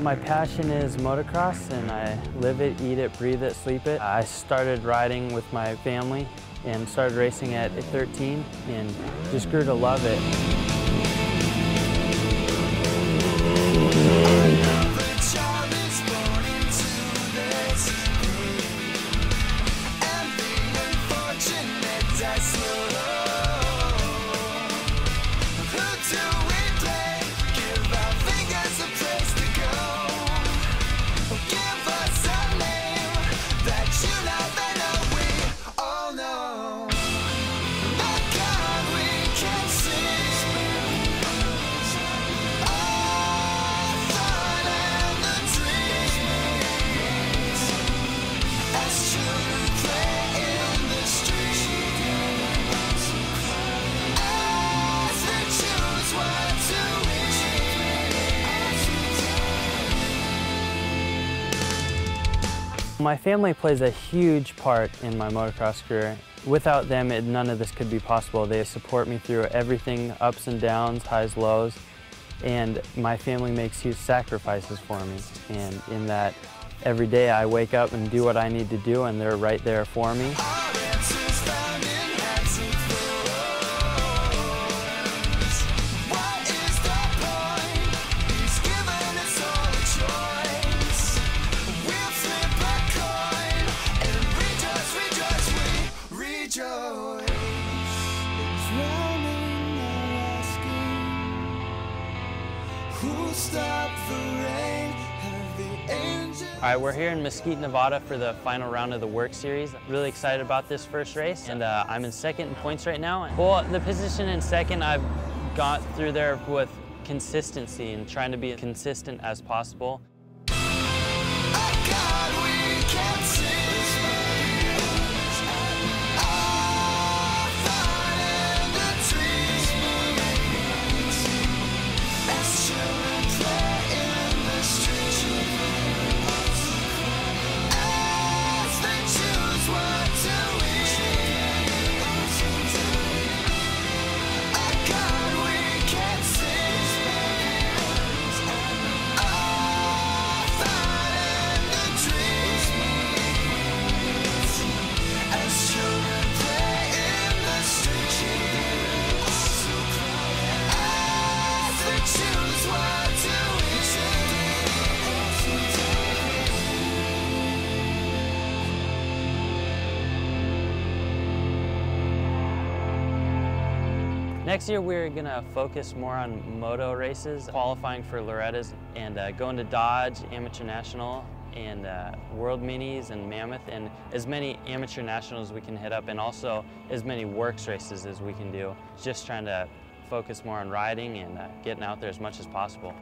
My passion is motocross and I live it, eat it, breathe it, sleep it. I started riding with my family and started racing at 13 and just grew to love it. My family plays a huge part in my motocross career. Without them, it, none of this could be possible. They support me through everything, ups and downs, highs, lows, and my family makes huge sacrifices for me. And in that, every day I wake up and do what I need to do, and they're right there for me. All right, we're here in Mesquite, Nevada for the final round of the WORCS Series. Really excited about this first race, and uh, I'm in second in points right now. Well, the position in second, I've got through there with consistency and trying to be consistent as possible. Next year we're going to focus more on moto races, qualifying for Loretta's and uh, going to Dodge, Amateur National, and uh, World Minis and Mammoth, and as many Amateur Nationals we can hit up, and also as many WORCS races as we can do. Just trying to focus more on riding and uh, getting out there as much as possible.